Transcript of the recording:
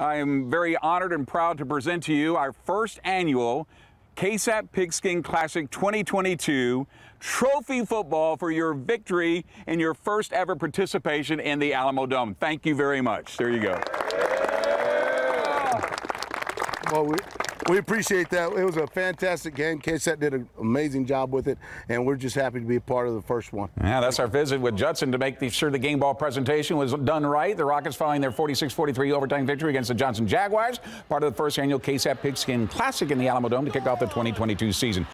I am very honored and proud to present to you our first annual KSAT Pigskin Classic 2022 trophy football for your victory in your first ever participation in the Alamo Dome. Thank you very much. There you go. Well, we, we appreciate that. It was a fantastic game. KSAT did an amazing job with it, and we're just happy to be a part of the first one. Yeah, that's our visit with Judson to make sure the game ball presentation was done right. The Rockets following their 46-43 overtime victory against the Johnson Jaguars, part of the first annual KSAT Pigskin Classic in the Alamo Dome to kick off the 2022 season.